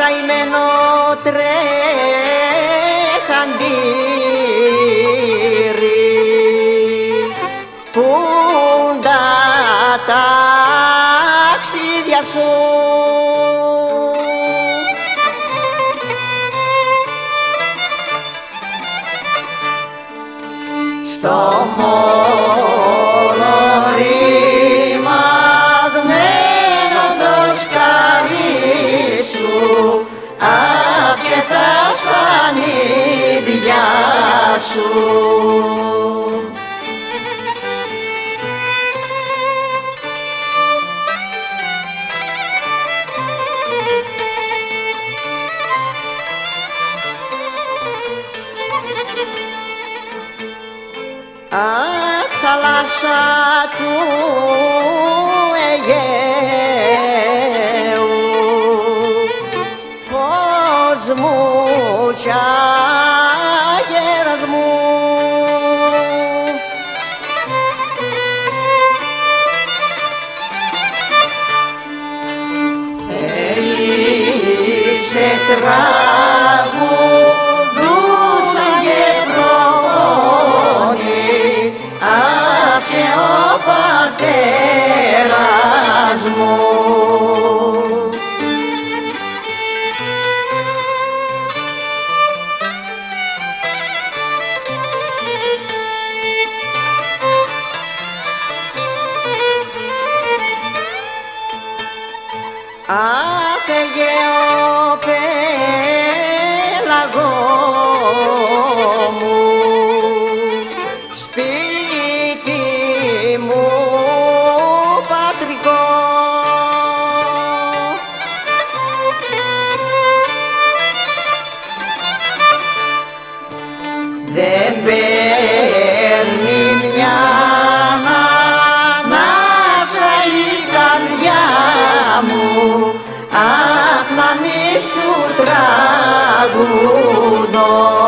Αχ, καημένο τρέχαντήρι. Που τα ταξίδια σου. Στο μόνο Αχ, θάλασσα του Αιγαίου. Φως μου κι αγέρας μου. Σε τραγουδούσαν Αχ, Αιγαίο oh